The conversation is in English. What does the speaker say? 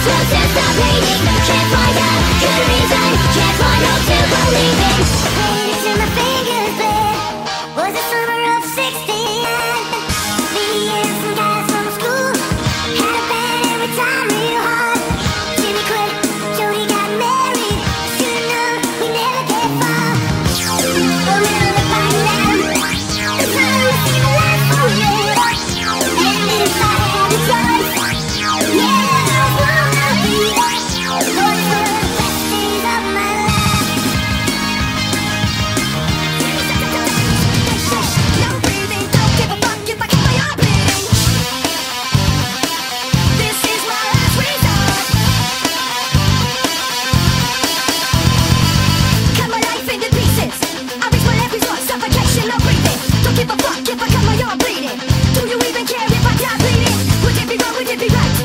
Closest, Can't find out, Take me back.